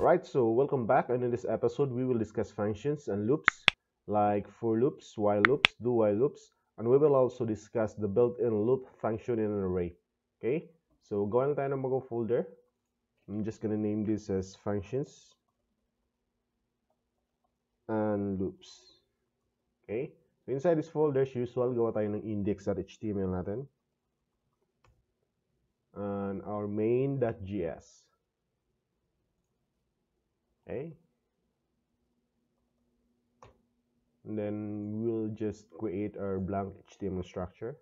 Alright, so welcome back and in this episode we will discuss functions and loops like for loops, while loops, do while loops, and we will also discuss the built-in loop function in an array. Okay, so go lang tayo ng mga folder. I'm just gonna name this as functions and loops. Okay, so inside this folder, as usual, gawa tayo ng index.html natin and our main.js. Okay. And then we'll just create our blank HTML structure.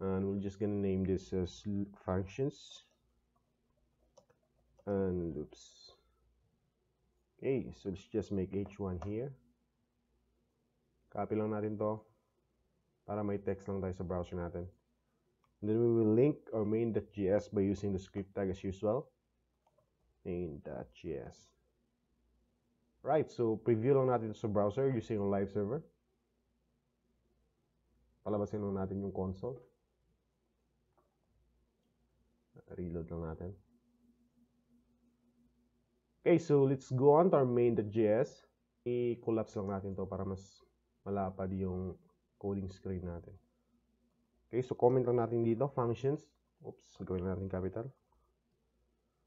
And we're just gonna name this as functions and loops. Okay, so let's just make h1 here. Copy lang natin to para may text lang tayo sa browser natin. And then we will link our main.js by using the script tag as usual. main.js. Right, so preview lang natin sa browser using a live server. Palabasin lang natin yung console. Reload lang natin. Okay, so let's go on to our main.js. I-collapse lang natin to para mas malapad yung coding screen natin. Okay, so comment lang natin dito, functions. Oops, gawin natin capital.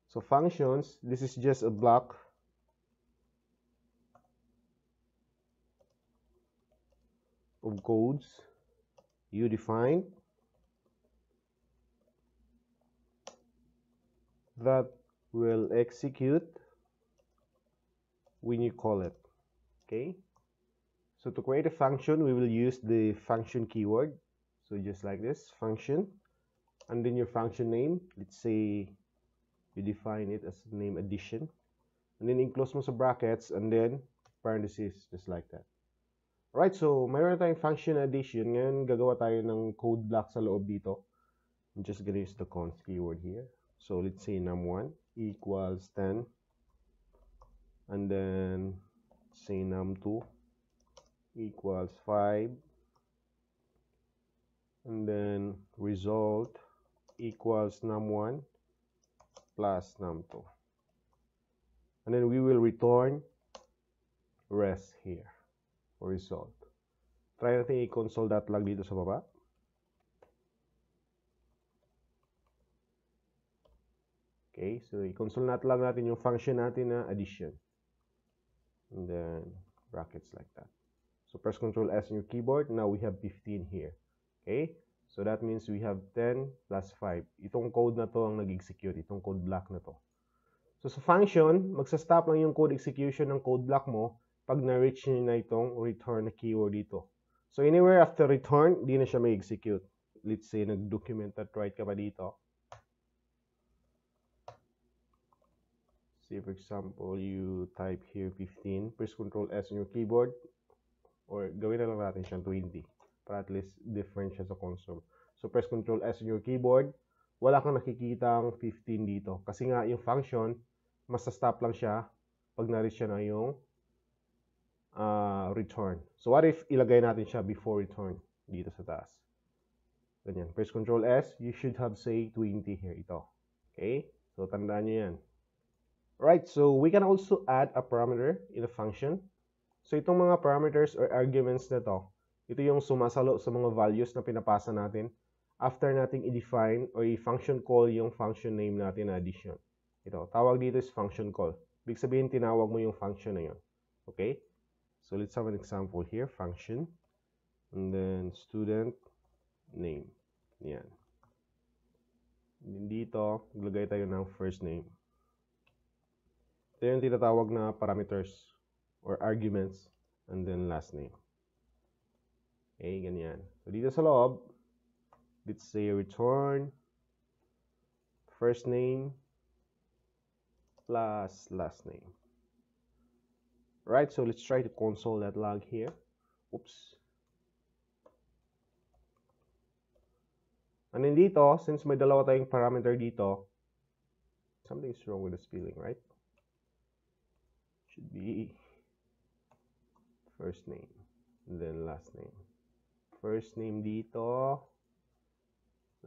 So functions, this is just a block of codes you define that will execute when you call it. Okay. So to create a function, we will use the function keyword. So just like this, function. And then your function name, let's say you define it as name addition and then enclose mo sa brackets and then parentheses just like that Alright, so mayroon tayong function addition. Ngayon, gagawa tayo ng code block sa loob dito. I'm just gonna use the const keyword here. So, let's say num1 equals 10. And then, say num2 equals 5. And then, result equals num1 plus num2. And then we will return res here result. Try natin i-console that log dito sa baba. Okay, so i-console lang natin yung function natin na addition. And then brackets like that. So press Ctrl S on your keyboard. Now we have 15 here. Okay? So that means we have 10 plus 5. Itong code na to ang nag-execute, itong code block na to. So sa function, magsa-stop lang yung code execution ng code block mo pag na-reach nyo na itong return na keyword dito. So anywhere after return, di na siya may execute. Let's say nag-document at write ka pa dito. Say for example, you type here 15, press Ctrl S on your keyboard, or gawin na lang natin siyang 20 para at least different siya sa console. So, press Ctrl S on your keyboard. Wala kang nakikita ang 15 dito. Kasi nga, yung function, masa-stop lang siya pag na-reach siya na yung uh, return. So, what if ilagay natin siya before return dito sa taas? Ganyan. Press Ctrl S. You should have, say, 20 here. Ito. Okay? So, tandaan nyo yan. Right, so we can also add a parameter in a function. So, itong mga parameters or arguments na to, ito yung sumasalo sa mga values na pinapasa natin after nating i-define or i-function call yung function name natin na addition. Ito, tawag dito is function call. Big sabihin, tinawag mo yung function na yun. Okay? So, let's have an example here. Function. And then, student name. Yan. Dito, maglagay tayo ng first name. Ito yung tinatawag na parameters or arguments and then last name. Okay, ganyan. So, dito sa loob, let's say return first name plus last name. Right, so let's try to console that log here. Oops. And then dito, since may dalawa tayong parameter dito, something's wrong with the spelling, right? Should be first name and then last name. First name dito.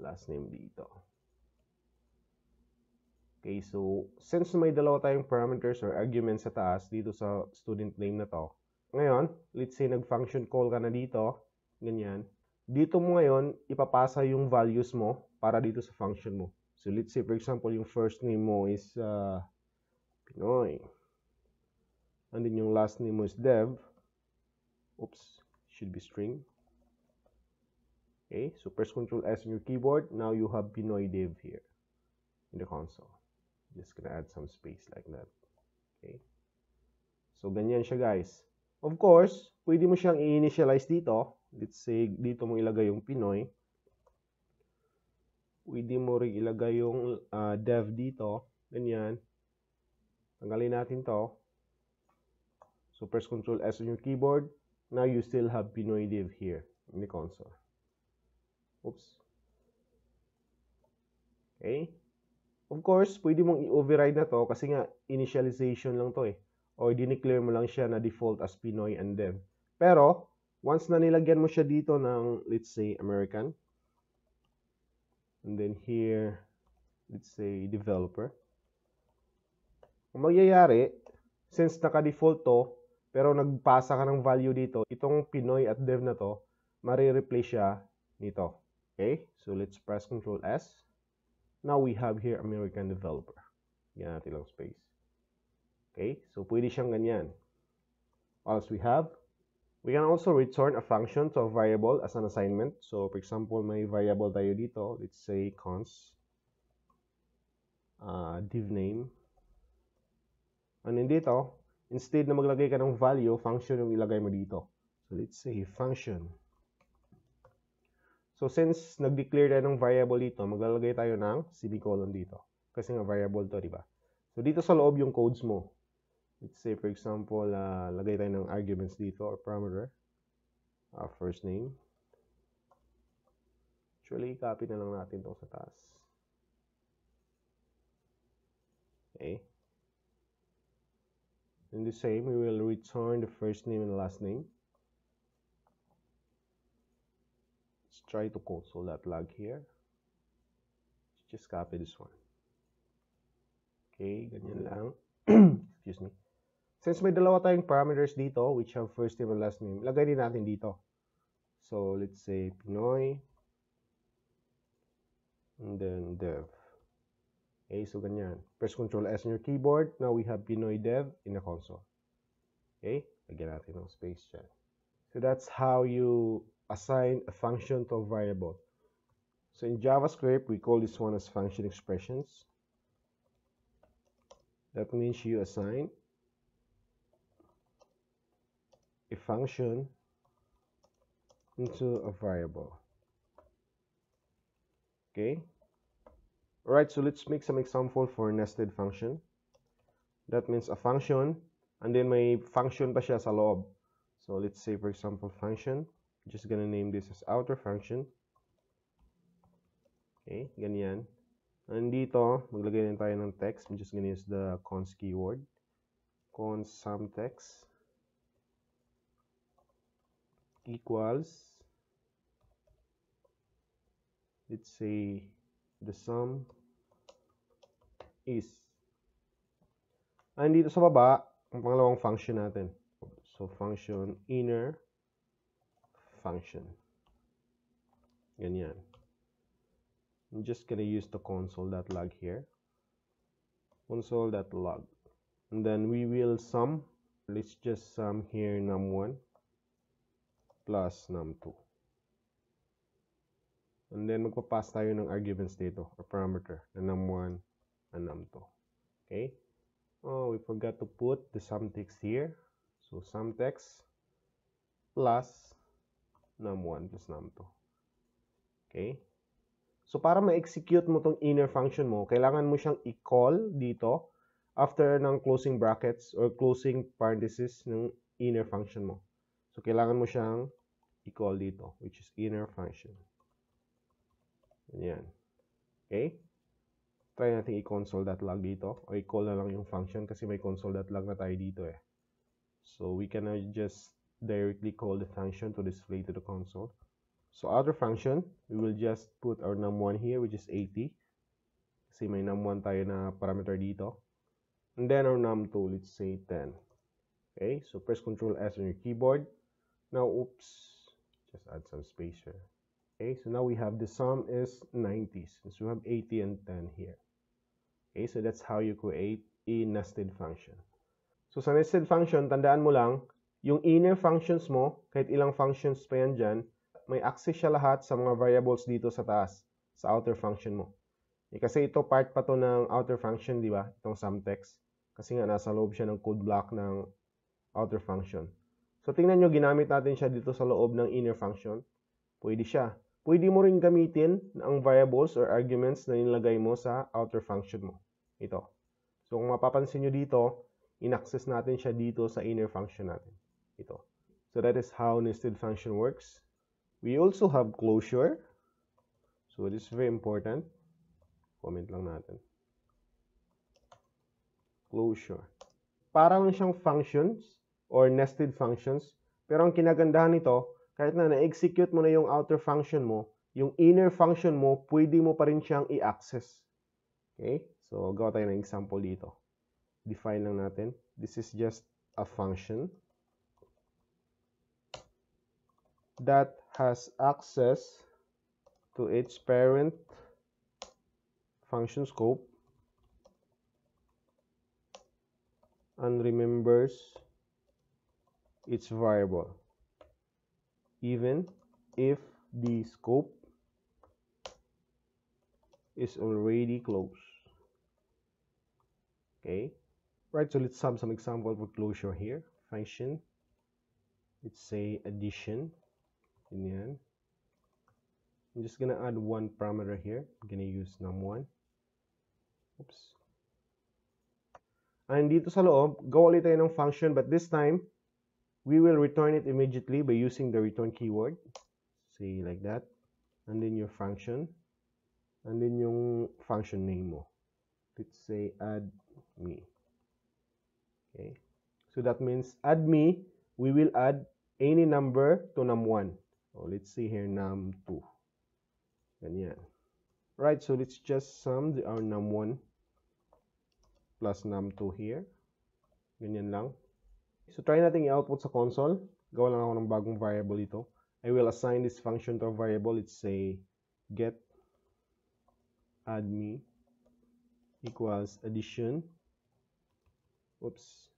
Last name dito. Okay, so since may dalawa tayong parameters or arguments sa taas dito sa student name na to, ngayon, let's say nag-function call ka na dito, ganyan. Dito mo ngayon, ipapasa yung values mo para dito sa function mo. So let's say for example, yung first name mo is uh, Pinoy. And then yung last name mo is Dev. Oops, should be string. Okay, so press Ctrl S on your keyboard. Now you have Pinoy Dev here in the console. Just gonna add some space like that. Okay. So, ganyan siya guys. Of course, pwede mo siyang i-initialize dito. Let's say, dito mo ilagay yung Pinoy. Pwede mo rin ilagay yung uh, dev dito. Ganyan. Tanggalin natin to. So, press Ctrl S on your keyboard. Now, you still have Pinoy dev here in the console. Oops. Okay. Of course, pwede mong i-override na to kasi nga initialization lang to eh. O dineclare mo lang siya na default as Pinoy and Dev. Pero, once na nilagyan mo siya dito ng, let's say, American, and then here, let's say, developer, ang magyayari, since naka-default to, pero nagpasa ka ng value dito, itong Pinoy at Dev na to, marireplace siya nito. Okay? So, let's press Ctrl S. Now we have here American developer. Yan natin lang space. Okay, so pwede siyang ganyan. What we have? We can also return a function to a variable as an assignment. So, for example, may variable tayo dito. Let's say const uh, div name. And then dito, instead na maglagay ka ng value, function yung ilagay mo dito. So, let's say function So, since nag-declare tayo ng variable dito, maglalagay tayo ng semicolon dito. Kasi nga variable to, di ba? So, dito sa loob yung codes mo. Let's say, for example, uh, lagay tayo ng arguments dito or parameter. Uh, first name. Actually, copy na lang natin itong sa taas. Okay. In the same, we will return the first name and last name. Try to console that log here. Just copy this one. Okay, ganyan mm. lang. Excuse me. Since may dalawa tayong parameters dito, which have first name and last name, lagay din natin dito. So, let's say Pinoy. And then dev. Okay, so ganyan. Press Ctrl S on your keyboard. Now we have Pinoy dev in the console. Okay, lagyan natin ng space dyan. So that's how you assign a function to a variable. So in JavaScript, we call this one as function expressions. That means you assign a function into a variable. Okay. All right, so let's make some example for nested function. That means a function and then may function pa siya sa loob. So let's say for example function just gonna name this as outer function. Okay, ganyan. Nandito, maglagay din tayo ng text. I'm just gonna use the const keyword. const sum text equals let's say the sum is and dito sa baba ang pangalawang function natin so function inner function. Ganyan. I'm just gonna use the console.log here. Console.log. And then we will sum. Let's just sum here num1 plus num2. And then magpapass tayo ng arguments dito or parameter na num1 and num2. Okay? Oh, we forgot to put the sum text here. So sum text plus num1 plus num2. Okay? So, para ma-execute mo tong inner function mo, kailangan mo siyang i-call dito after ng closing brackets or closing parenthesis ng inner function mo. So, kailangan mo siyang i-call dito, which is inner function. Yan. Okay? Try natin i-console.log dito o i-call na lang yung function kasi may console.log na tayo dito eh. So, we can just directly call the function to display to the console. So other function, we will just put our num1 here, which is 80. Kasi may num1 tayo na parameter dito. And then our num2, let's say 10. Okay, so press Control S on your keyboard. Now, oops, just add some space here. Okay, so now we have the sum is 90 since we have 80 and 10 here. Okay, so that's how you create a nested function. So sa nested function, tandaan mo lang, yung inner functions mo, kahit ilang functions pa yan dyan, may access siya lahat sa mga variables dito sa taas, sa outer function mo. Eh, kasi ito part pa to ng outer function, di ba? Itong sumtext. Kasi nga nasa loob siya ng code block ng outer function. So tingnan nyo, ginamit natin siya dito sa loob ng inner function. Pwede siya. Pwede mo rin gamitin ang variables or arguments na nilagay mo sa outer function mo. Ito. So kung mapapansin nyo dito, in-access natin siya dito sa inner function natin. Ito. So that is how nested function works. We also have closure. So this is very important. Comment lang natin. Closure. Parang siyang functions or nested functions. Pero ang kinagandahan nito, kahit na na-execute mo na yung outer function mo, yung inner function mo, pwede mo pa rin siyang i-access. Okay? So, gawa tayo ng example dito. Define lang natin. This is just a function that has access to its parent function scope and remembers its variable even if the scope is already closed. Okay, right, so let's have some example for closure here. Function, let's say addition. I'm just gonna add one parameter here. I'm gonna use num1. Oops. And dito sa loob, gawa ulit tayo ng function, but this time, we will return it immediately by using the return keyword. Say like that. And then your function. And then yung function name mo. Let's say add me. Okay. So that means add me we will add any number to num1 so let's see here num2 ganyan right so let's just sum the our num1 plus num2 here ganyan lang So, try natin i-output sa console. Gawa lang ako ng bagong variable ito. I will assign this function to a variable. Let's say get add me equals addition. Oops.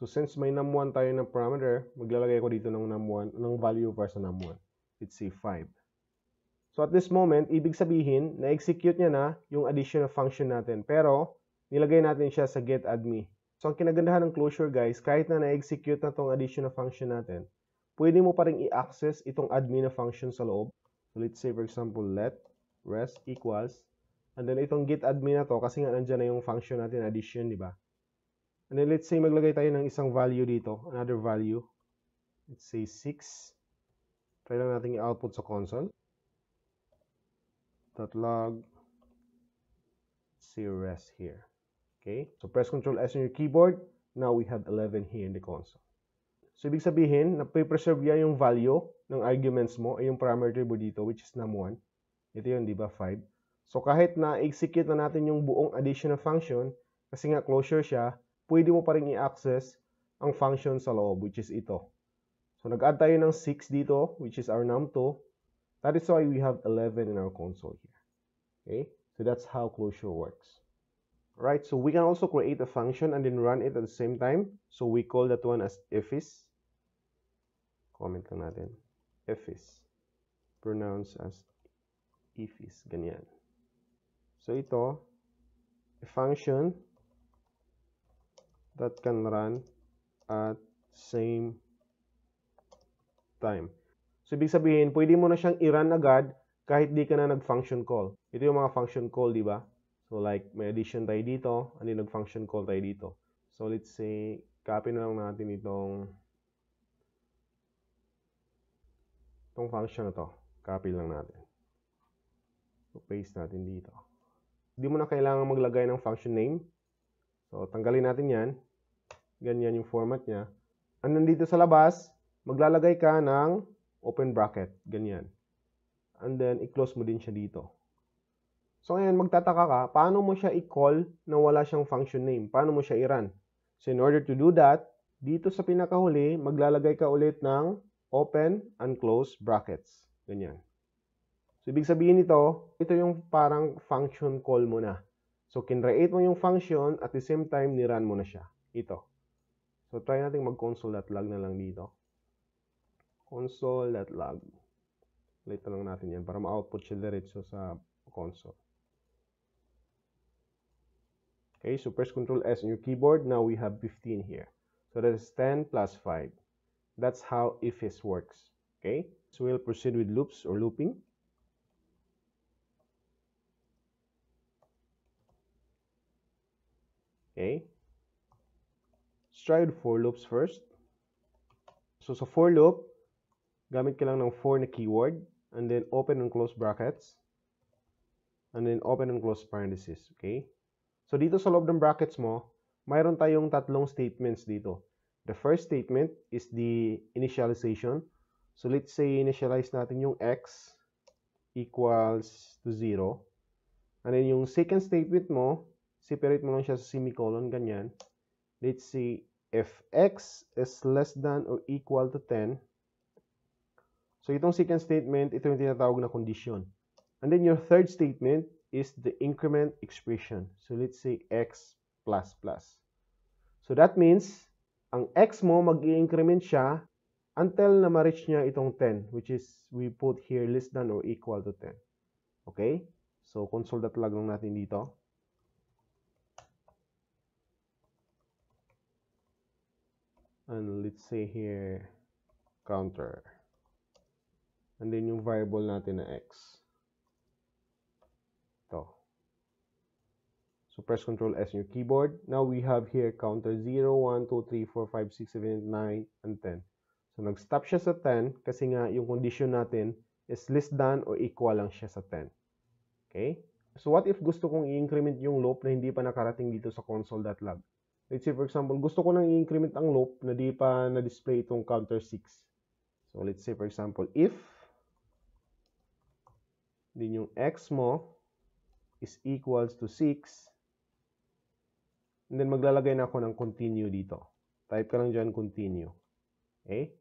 So, since may num1 tayo ng parameter, maglalagay ko dito ng num1, ng value para sa num1. Let's say 5. So, at this moment, ibig sabihin, na-execute niya na yung addition of function natin. Pero, nilagay natin siya sa get add me. So, ang kinagandahan ng closure guys, kahit na na-execute na itong addition na function natin, pwede mo pa rin i-access itong admin na function sa loob. So, let's say for example, let rest equals, and then itong get admin na to, kasi nga nandyan na yung function natin, addition, di ba? And then let's say maglagay tayo ng isang value dito, another value. Let's say 6. Try lang natin i-output sa console. .log say rest here. Okay, so press Ctrl S on your keyboard. Now we have 11 here in the console. So ibig sabihin, napipreserve niya yung value ng arguments mo, ay yung parameter mo dito, which is num1. Ito yun, di ba, 5. So kahit na-execute na natin yung buong additional function, kasi nga closure siya, pwede mo pa rin i-access ang function sa loob, which is ito. So nag-add tayo ng 6 dito, which is our num2. That is why we have 11 in our console here. Okay? So that's how closure works. right? So we can also create a function and then run it at the same time. So we call that one as ifis. Comment lang natin. Ifis. Pronounced as ifis. Ganyan. So ito, a function that can run at same time. So, ibig sabihin, pwede mo na siyang i-run agad kahit di ka na nag-function call. Ito yung mga function call, di ba? So like may addition tayo dito, and nag-function call tayo dito. So let's say, copy na lang natin itong itong function na to. Copy lang natin. So paste natin dito. Hindi mo na kailangan maglagay ng function name. So tanggalin natin yan. Ganyan yung format niya. And nandito sa labas, maglalagay ka ng open bracket. Ganyan. And then, i-close mo din siya dito. So ngayon, magtataka ka, paano mo siya i-call na wala siyang function name? Paano mo siya i-run? So in order to do that, dito sa pinakahuli, maglalagay ka ulit ng open and close brackets. Ganyan. So ibig sabihin nito, ito yung parang function call mo na. So kinreate mo yung function at the same time ni-run mo na siya. Ito. So try natin mag-console.log na lang dito. console.log. Ulit lang natin yan para ma-output siya diretso sa console. Okay, so press Control S on your keyboard. Now we have 15 here. So that is 10 plus 5. That's how ifs works. Okay, so we'll proceed with loops or looping. Okay, let's try with for loops first. So sa for loop, gamit ka lang ng for na keyword and then open and close brackets and then open and close parentheses. Okay. So dito sa loob ng brackets mo, mayroon tayong tatlong statements dito. The first statement is the initialization. So let's say initialize natin yung x equals to 0. And then yung second statement mo, separate mo lang siya sa semicolon, ganyan. Let's say if x is less than or equal to 10. So itong second statement, ito yung tinatawag na condition. And then your third statement is the increment expression. So let's say x plus plus. So that means, ang x mo mag-i-increment siya until na ma-reach niya itong 10, which is we put here less than or equal to 10. Okay? So console.log lang natin dito. And let's say here counter. And then yung variable natin na x. So press Ctrl S on your keyboard. Now we have here counter 0, 1, 2, 3, 4, 5, 6, 7, 8, 9, and 10. So nag-stop siya sa 10 kasi nga yung condition natin is less than or equal lang siya sa 10. Okay? So what if gusto kong i-increment yung loop na hindi pa nakarating dito sa console.log? Let's say for example, gusto ko nang i-increment ang loop na di pa na-display itong counter 6. So let's say for example, if din yung x mo is equals to 6, And then maglalagay na ako ng continue dito. Type ka lang dyan continue. Okay?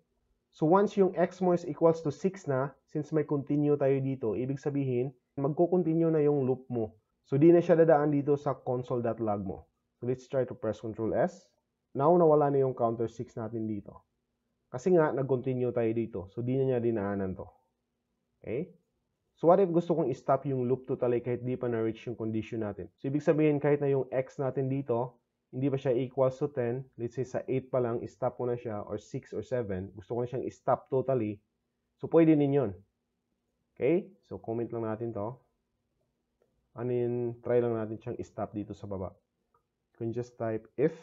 So once yung x mo is equals to 6 na, since may continue tayo dito, ibig sabihin, magko-continue na yung loop mo. So di na siya dadaan dito sa console.log mo. So let's try to press Ctrl S. Now nawala na yung counter 6 natin dito. Kasi nga, nag-continue tayo dito. So di na niya dinaanan to. Okay? So what if gusto kong i-stop yung loop totally kahit di pa na-reach yung condition natin? So ibig sabihin kahit na yung x natin dito, hindi pa siya equals to 10, let's say sa 8 pa lang, i-stop ko na siya, or 6 or 7, gusto ko na siyang i-stop totally, so pwede din yun. Okay? So comment lang natin to. And then, try lang natin siyang i-stop dito sa baba. Can just type if.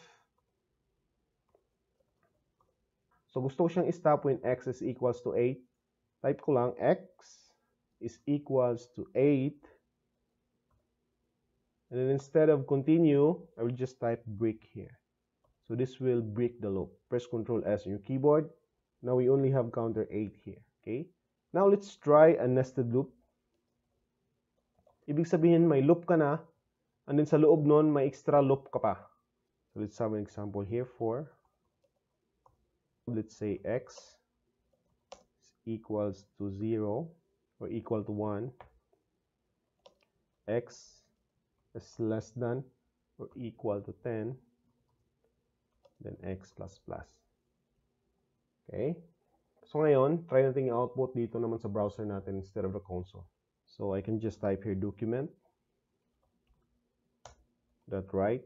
So gusto ko siyang i-stop when x is equals to 8. Type ko lang x is equals to 8. And then instead of continue, I will just type break here. So this will break the loop. Press Ctrl S on your keyboard. Now we only have counter 8 here. Okay? Now let's try a nested loop. Ibig sabihin may loop ka na, and then sa loob nun, may extra loop ka pa. So let's have an example here for, let's say x equals to 0 or equal to 1 x is less than or equal to 10 then x plus plus. Okay? So ngayon try natin i-output dito naman sa browser natin instead of the console. So I can just type here document dot write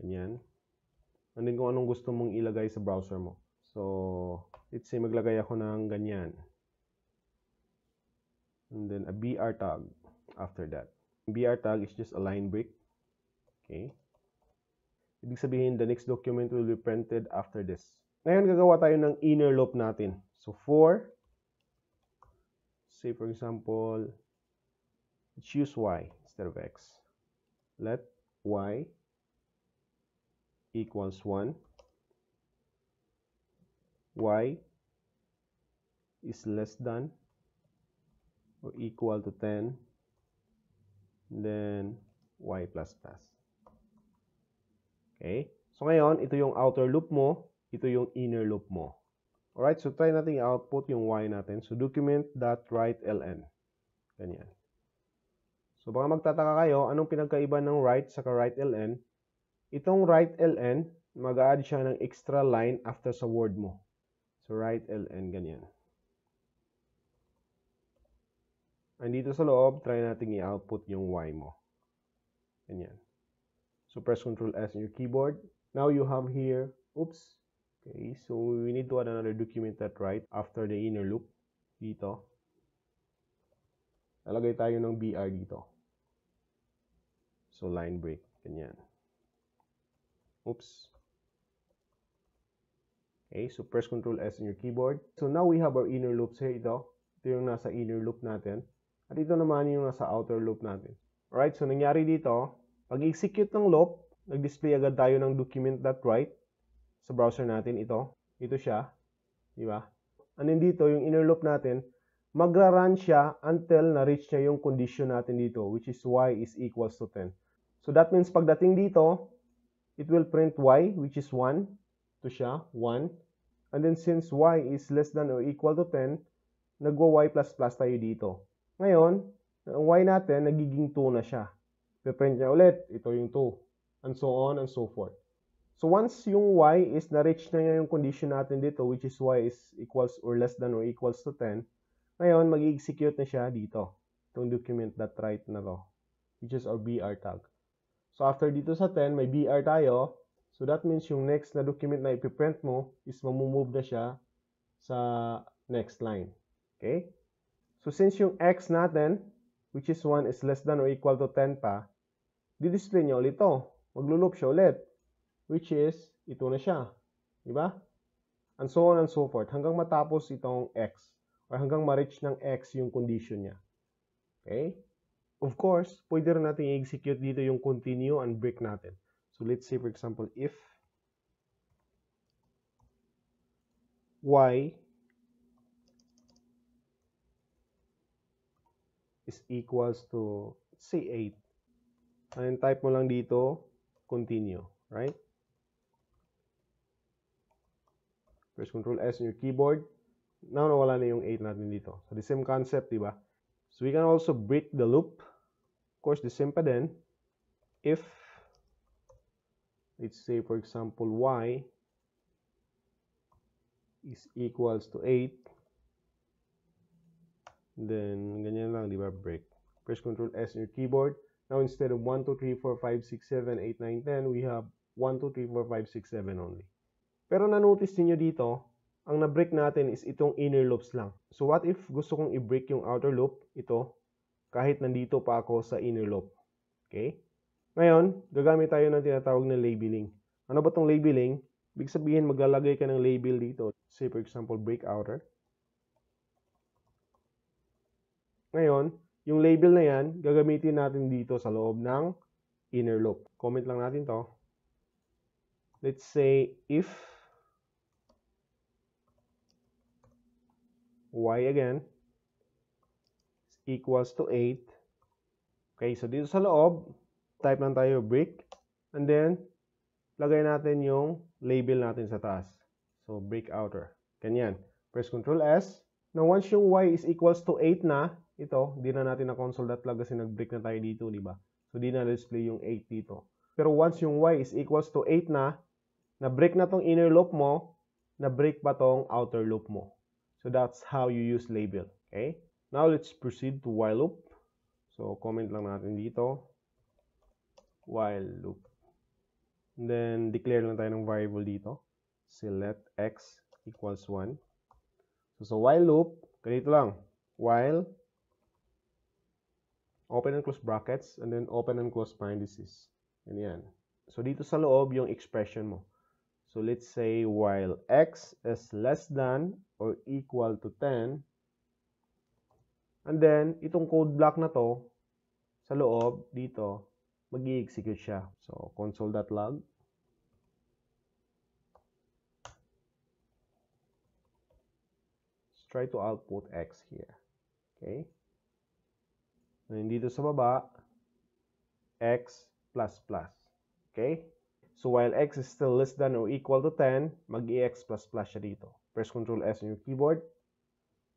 ganyan and then kung anong gusto mong ilagay sa browser mo so let's say maglagay ako ng ganyan and then a br tag after that. BR tag is just a line break. Okay. Ibig sabihin, the next document will be printed after this. Ngayon, gagawa tayo ng inner loop natin. So, for, say for example, choose y instead of x. Let y equals 1. y is less than or equal to 10 then y plus plus. Okay? So ngayon, ito yung outer loop mo, ito yung inner loop mo. Alright, so try natin i-output yung y natin. So document.write.ln. Ganyan. So baka magtataka kayo, anong pinagkaiba ng write sa write.ln? Itong write.ln, mag-add siya ng extra line after sa word mo. So write.ln, ganyan. And dito sa loob, try natin i-output yung y mo. Ganyan. So press Ctrl S on your keyboard. Now you have here, oops. Okay, so we need to add another document that right after the inner loop. Dito. Lalagay tayo ng BR dito. So line break. Ganyan. Oops. Okay, so press Ctrl S on your keyboard. So now we have our inner loops here. Ito. Ito yung nasa inner loop natin. At ito naman yung nasa outer loop natin. Alright, so nangyari dito, pag execute ng loop, nag-display agad tayo ng document.write sa browser natin. Ito, ito siya. Di ba? And then dito, yung inner loop natin, magra-run siya until na-reach niya yung condition natin dito, which is y is equals to 10. So that means pagdating dito, it will print y, which is 1. Ito siya, 1. And then since y is less than or equal to 10, nagwa y plus plus tayo dito. Ngayon, ang y natin, nagiging 2 na siya. Piprint niya ulit, ito yung 2. And so on and so forth. So once yung y is na-reach na niya yung condition natin dito, which is y is equals or less than or equals to 10, ngayon, mag-execute na siya dito. Itong document.write na to, which is our BR tag. So after dito sa 10, may BR tayo. So that means yung next na document na ipiprint mo is mamumove na siya sa next line. Okay? So since yung x natin, which is 1 is less than or equal to 10 pa, di-display niya ulit ito. Maglo-loop siya ulit. Which is, ito na siya. Diba? And so on and so forth. Hanggang matapos itong x. Or hanggang ma-reach ng x yung condition niya. Okay? Of course, pwede rin natin i-execute dito yung continue and break natin. So let's say for example, if y is equals to, say, 8. And type mo lang dito, continue, right? Press Ctrl S on your keyboard. Now, nawala na yung 8 natin dito. So, the same concept, di ba? So, we can also break the loop. Course, the same pa din. If, let's say, for example, y is equals to 8, Then, ganyan lang, di ba? Break. Press Ctrl S on your keyboard. Now, instead of 1, 2, 3, 4, 5, 6, 7, 8, 9, 10, we have 1, 2, 3, 4, 5, 6, 7 only. Pero na-notice niyo dito, ang na-break natin is itong inner loops lang. So, what if gusto kong i-break yung outer loop? Ito, kahit nandito pa ako sa inner loop. Okay? Ngayon, gagamit tayo ng tinatawag na labeling. Ano ba tong labeling? Big sabihin, maglalagay ka ng label dito. Say, for example, break outer. Ngayon, yung label na yan, gagamitin natin dito sa loob ng inner loop. Comment lang natin to. Let's say if y again equals to 8. Okay, so dito sa loob, type lang tayo break. And then, lagay natin yung label natin sa taas. So, break outer. Ganyan. Press Ctrl S. Now, once yung y is equals to 8 na, ito, hindi na natin na console.log kasi nag-break na tayo dito, di ba? So, di na display yung 8 dito. Pero once yung y is equals to 8 na, na-break na tong inner loop mo, na-break pa tong outer loop mo. So, that's how you use label. Okay? Now, let's proceed to while loop. So, comment lang natin dito. While loop. And then, declare lang tayo ng variable dito. Select x equals 1. So, sa while loop, ganito lang. While open and close brackets, and then open and close parentheses. Ganyan. So, dito sa loob yung expression mo. So, let's say while x is less than or equal to 10, and then, itong code block na to, sa loob, dito, mag execute siya. So, console.log. Let's try to output x here. Okay? Ngayon dito sa baba, x. Okay? So while x is still less than or equal to 10, mag-ex plus plus siya dito. Press Control S on your keyboard.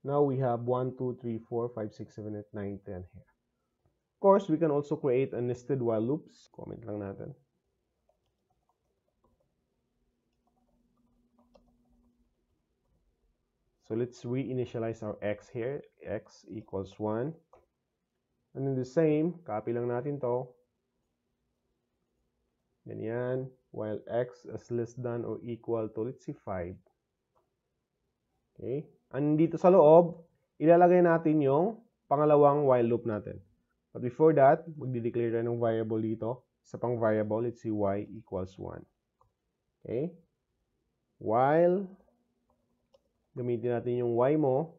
Now we have 1, 2, 3, 4, 5, 6, 7, 8, 9, 10 here. Of course, we can also create a nested while loops. Comment lang natin. So let's reinitialize our x here. x equals 1. And then the same, copy lang natin to. Ganyan. While x is less than or equal to, let's say 5. Okay. And dito sa loob, ilalagay natin yung pangalawang while loop natin. But before that, magdi-declare tayo ng variable dito. Sa pang variable, let's say y equals 1. Okay. While, gamitin natin yung y mo,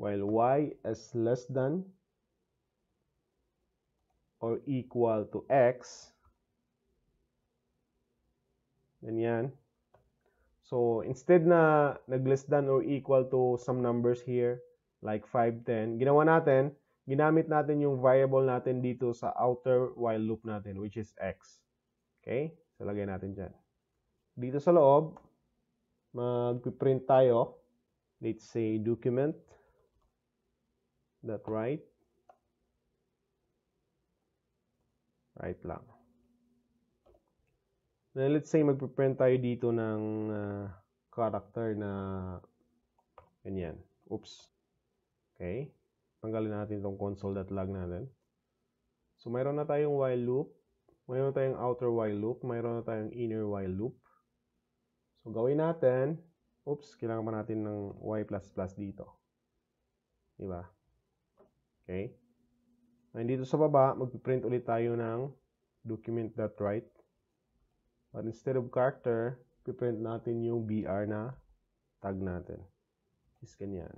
while y is less than or equal to x. Ganyan. So, instead na nag-less than or equal to some numbers here, like 5, 10, ginawa natin, ginamit natin yung variable natin dito sa outer while loop natin, which is x. Okay? So, lagay natin dyan. Dito sa loob, mag-print tayo. Let's say document that write Right lang. Then let's say magpiprint tayo dito ng uh, character na ganyan. Oops. Okay. Tanggalin natin itong console.log natin. So mayroon na tayong while loop. Mayroon na tayong outer while loop. Mayroon na tayong inner while loop. So gawin natin. Oops. Kailangan pa natin ng y++ dito. Diba? Okay. Ngayon dito sa baba, magpiprint ulit tayo ng document.write. But instead of character, piprint natin yung BR na tag natin. Is ganyan.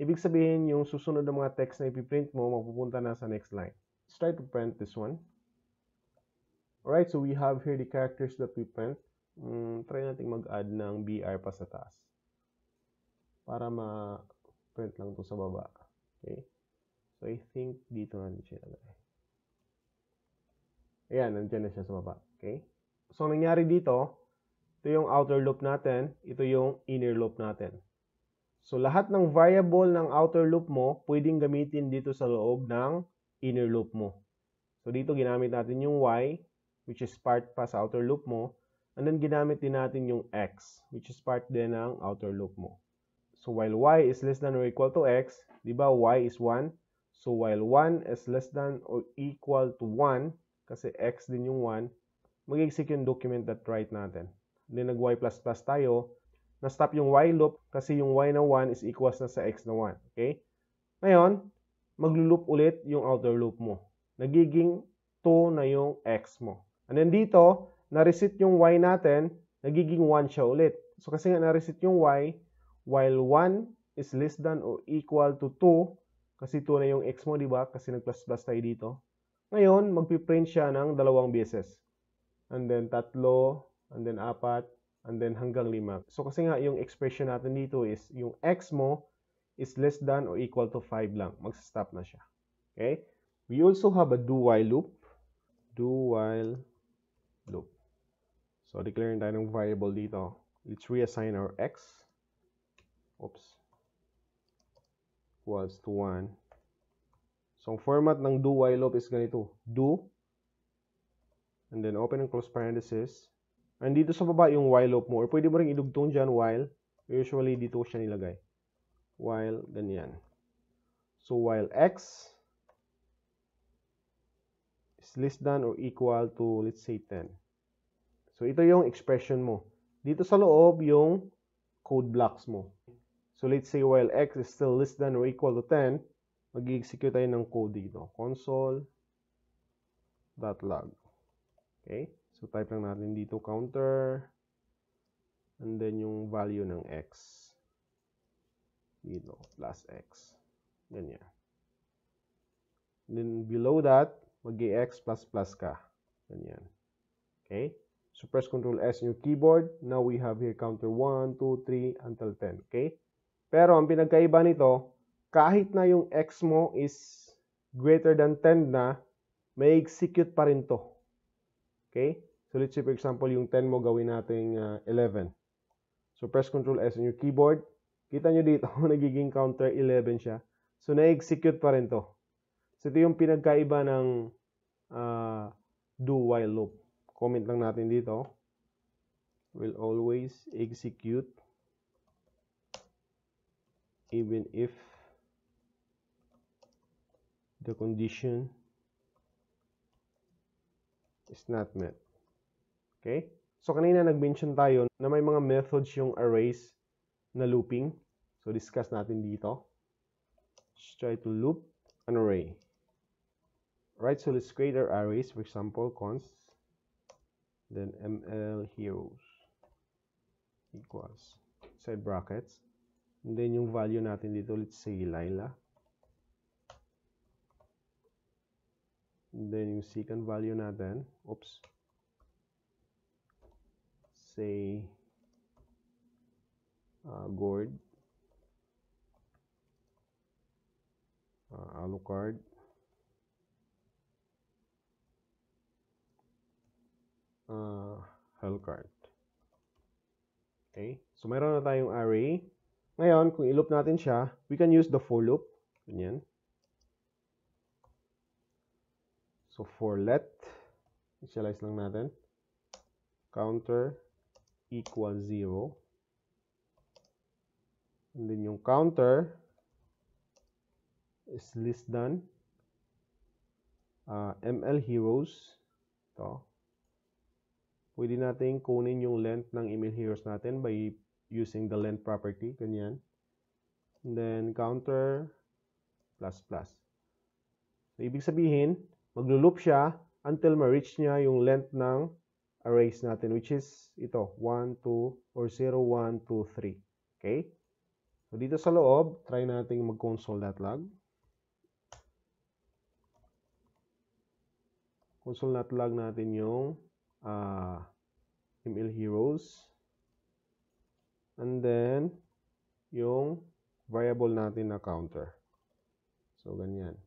Ibig sabihin, yung susunod na mga text na ipiprint mo, mapupunta na sa next line. Let's try to print this one. Alright, so we have here the characters that we print. Mm, try natin mag-add ng BR pa sa taas. Para ma-print lang to sa baba. Okay. So, I think dito natin siya ilagay. Ayan, nandiyan na siya sa baba. Okay? So, nangyari dito, ito yung outer loop natin, ito yung inner loop natin. So, lahat ng variable ng outer loop mo, pwedeng gamitin dito sa loob ng inner loop mo. So, dito ginamit natin yung y, which is part pa sa outer loop mo. And then, ginamit din natin yung x, which is part din ng outer loop mo. So, while y is less than or equal to x, di ba y is 1, So, while 1 is less than or equal to 1, kasi x din yung 1, mag-execute yung document that write natin. Then, nag-y++ tayo, na-stop yung while loop kasi yung y na 1 is equals na sa x na 1. Okay? Ngayon, maglo-loop ulit yung outer loop mo. Nagiging 2 na yung x mo. And then dito, na-reset yung y natin, nagiging 1 siya ulit. So, kasi nga na-reset yung y, while 1 is less than or equal to 2, kasi 2 na yung x mo, di ba? Kasi nag-plus plus tayo dito. Ngayon, magpiprint siya ng dalawang beses. And then tatlo, and then apat, and then hanggang lima. So kasi nga yung expression natin dito is yung x mo is less than or equal to 5 lang. Magsa-stop na siya. Okay? We also have a do while loop. Do while loop. So declare tayo ng variable dito. Let's reassign our x. Oops equals to 1. So, ang format ng do while loop is ganito. Do, and then open and close parenthesis. And dito sa baba yung while loop mo. Or pwede mo rin idugtong dyan while. Usually, dito siya nilagay. While, ganyan. So, while x is less than or equal to, let's say, 10. So, ito yung expression mo. Dito sa loob, yung code blocks mo. So let's say while x is still less than or equal to 10, mag-execute tayo ng code dito. console.log. Okay? So type lang natin dito counter and then yung value ng x. Dito, plus x. Ganyan. And then below that, mag-x plus plus ka. Ganyan. Okay? So press Ctrl S on your keyboard. Now we have here counter 1, 2, 3 until 10. Okay? Pero ang pinagkaiba nito, kahit na yung x mo is greater than 10 na, may execute pa rin to. Okay? So let's say for example, yung 10 mo gawin nating uh, 11. So press Control S on your keyboard. Kita nyo dito, nagiging counter 11 siya. So na-execute pa rin to. So ito yung pinagkaiba ng uh, do while loop. Comment lang natin dito. Will always execute even if the condition is not met. Okay? So, kanina nag-mention tayo na may mga methods yung arrays na looping. So, discuss natin dito. Let's try to loop an array. Right, so let's create our arrays. For example, const then ml heroes equals side brackets. And then yung value natin dito, let's say Lila. Then yung second value natin, oops, say uh, Gord, uh, Alucard, uh, Hellcard. Okay? So, meron na tayong array. Ngayon, kung i-loop natin siya, we can use the for loop. Ganyan. So, for let, initialize lang natin. Counter equals 0. And then yung counter is less than uh, ML heroes. Ito. Pwede natin kunin yung length ng email heroes natin by using the length property. Ganyan. And then counter plus plus. So, ibig sabihin, maglo-loop siya until ma-reach niya yung length ng arrays natin which is ito 1, 2 or 0, 1, 2, 3 okay? So dito sa loob try nating mag-console.log console.log natin yung uh, ML heroes. And then yung variable natin na counter. So ganyan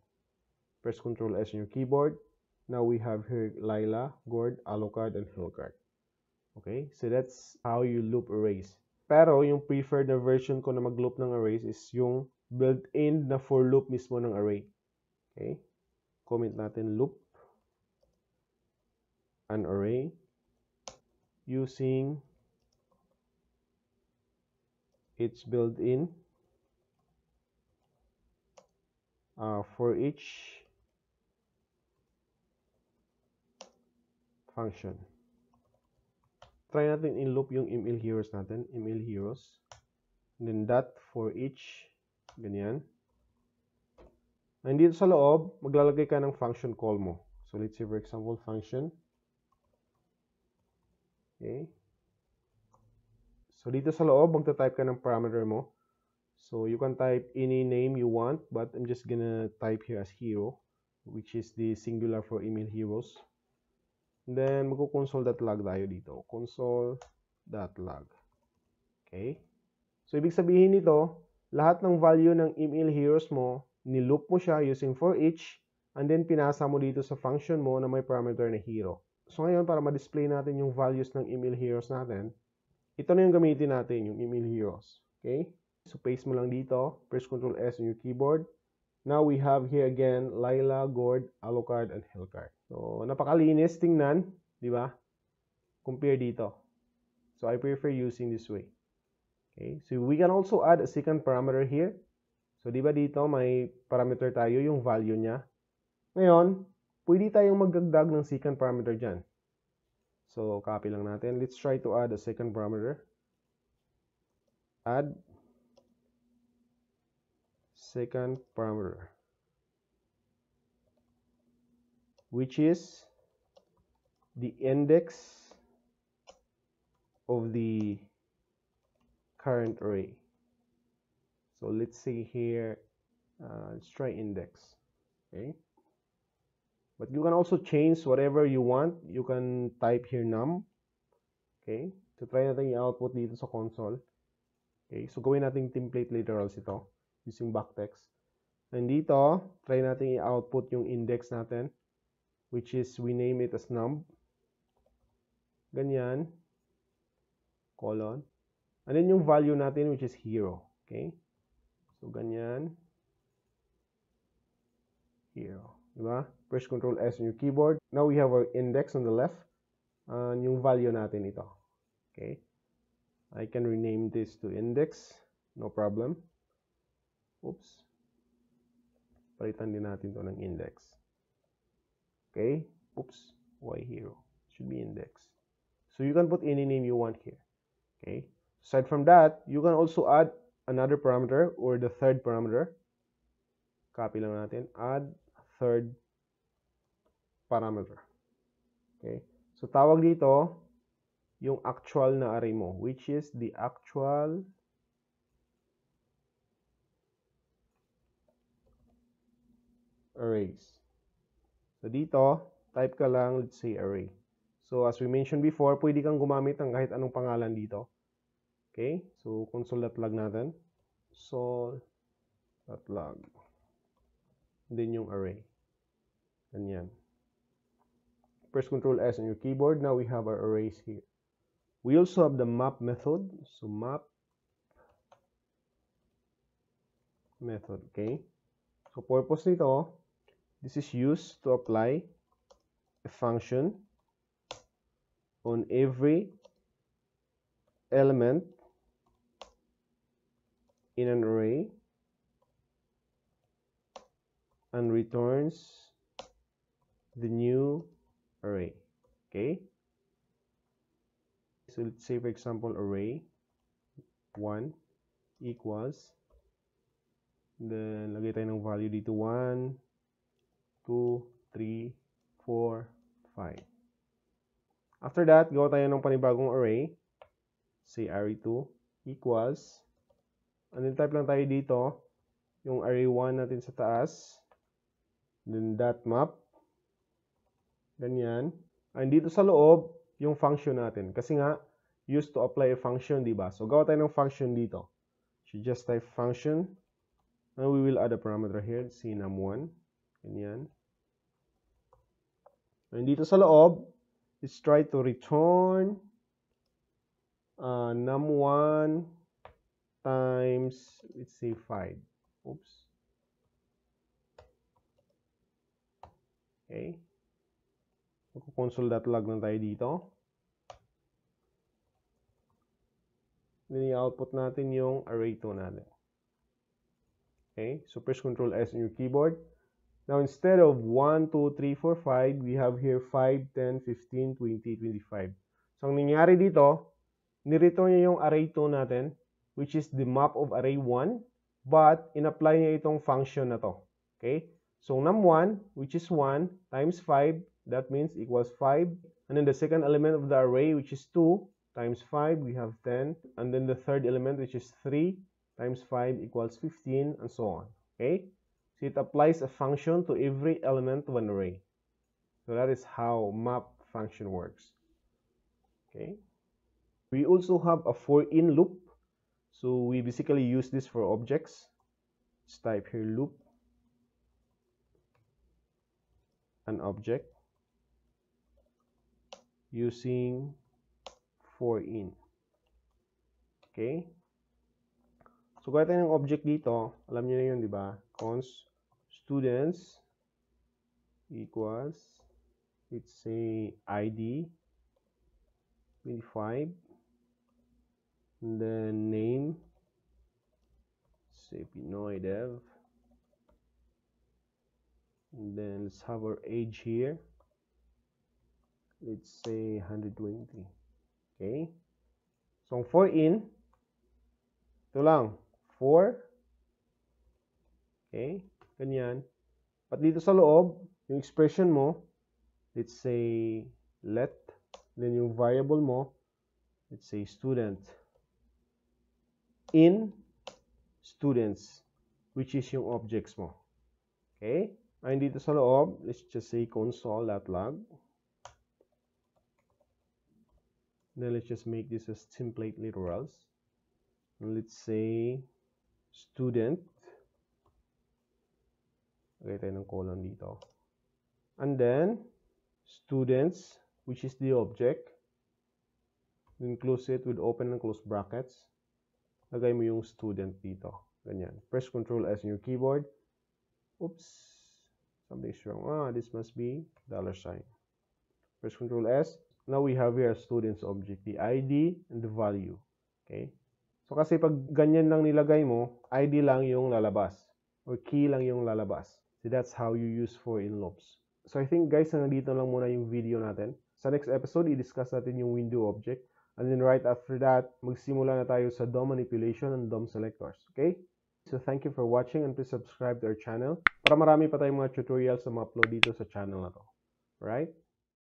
press control S on your keyboard Now we have here Lila, Gord, Alucard, and Hillcard. Okay, so that's how you loop arrays. Pero yung preferred na version ko na mag-loop ng arrays is yung built-in na for loop mismo ng array. Okay, comment natin loop an array using its built-in uh, for each function. Try natin in-loop yung email heroes natin. Email heroes. And then that for each. Ganyan. And dito sa loob, maglalagay ka ng function call mo. So let's say for example, function. Okay. So dito sa loob, magta-type ka ng parameter mo. So you can type any name you want, but I'm just gonna type here as hero, which is the singular for email heroes. Then, magko-console.log tayo dito. Console.log. Okay? So, ibig sabihin nito, lahat ng value ng email heroes mo, niloop mo siya using for each, and then pinasa mo dito sa function mo na may parameter na hero. So, ngayon, para ma-display natin yung values ng email heroes natin, ito na yung gamitin natin, yung email heroes. Okay? So, paste mo lang dito. Press Ctrl S on your keyboard. Now, we have here again, Lila, Gord, Alucard, and Hellcard. So, napakalinis tingnan, di ba? Compare dito. So, I prefer using this way. Okay, so we can also add a second parameter here. So, di ba dito may parameter tayo, yung value niya. Ngayon, pwede tayong magdagdag ng second parameter dyan. So, copy lang natin. Let's try to add a second parameter. Add second parameter. Which is the index of the current array. So let's see here, uh, let's try index. Okay. But you can also change whatever you want. You can type here num. Okay. So try natin i-output dito sa console. Okay. So gawin natin template literals ito using backtext. And dito, try natin i-output yung index natin, which is, we name it as num. Ganyan. Colon. And then yung value natin, which is hero. Okay? So, ganyan. Hero. Diba? Press Control S on your keyboard. Now, we have our index on the left. And yung value natin ito. Okay? I can rename this to index. No problem. Oops. Palitan din natin to ng index. Okay? Oops. Y hero. Should be index. So, you can put any name you want here. Okay? Aside from that, you can also add another parameter or the third parameter. Copy lang natin. Add third parameter. Okay? So, tawag dito yung actual na array mo, which is the actual arrays. So, dito, type ka lang, let's say, array. So, as we mentioned before, pwede kang gumamit ng kahit anong pangalan dito. Okay? So, console.log natin. Sol.log. Then yung array. Ganyan. Press Ctrl S on your keyboard. Now we have our arrays here. We also have the map method. So, map method. Okay? So, purpose nito, this is used to apply a function on every element in an array and returns the new array. Okay? So let's say for example array 1 equals then lagay tayo ng value dito 1 2 3 4 5 After that, gawa tayo ng panibagong array. Say array2 equals And then type lang tayo dito yung array 1 natin sa taas. Then dot map. Ganyan. And dito sa loob, yung function natin. Kasi nga, used to apply a function, di ba? So, gawa tayo ng function dito. So, just type function. And we will add a parameter here. See num1. Ganyan. And dito sa loob, let's try to return uh, num1 times, let's say 5. Oops. Okay. Magkukonsole.log lang tayo dito. Then i-output natin yung array 2 natin. Okay. So press Ctrl S on your keyboard. Now instead of 1, 2, 3, 4, 5, we have here 5, 10, 15, 20, 25. So ang nangyari dito, nireturn niya yung array 2 natin which is the map of array 1, but in-apply niya itong function na to. Okay? So, num1, which is 1, times 5, that means equals 5. And then the second element of the array, which is 2, times 5, we have 10. And then the third element, which is 3, times 5 equals 15, and so on. Okay? So, it applies a function to every element of an array. So, that is how map function works. Okay? We also have a for in loop so we basically use this for objects. Let's type here loop an object using for in. Okay? So, kaya tayo ng object dito, alam niyo na yun, di ba? Cons students equals, let's say, ID 25 and then name say Pinoy dev. And then let's have our age here. Let's say 120 okay? So for in ito lang 4 okay ganyan at dito sa loob yung expression mo let's say let then yung variable mo let's say student in students, which is yung objects mo. Okay? And dito sa loob, let's just say console.log. Then let's just make this as template literals. Let's say student Lagay tayo ng colon dito. And then, students, which is the object. Then close it with open and close brackets. Lagay mo yung student dito. Ganyan. Press Control S on your keyboard. Oops. Something's wrong. Ah, this must be dollar sign. Press Control S. Now we have here student's object, the ID and the value. Okay? So kasi pag ganyan lang nilagay mo, ID lang yung lalabas or key lang yung lalabas. So that's how you use for in loops. So I think guys, nandito lang muna yung video natin. Sa next episode, i-discuss natin yung window object. And then right after that, magsimula na tayo sa DOM manipulation and DOM selectors. Okay? So thank you for watching and please subscribe to our channel para marami pa tayong mga tutorials na ma-upload dito sa channel na to. Alright?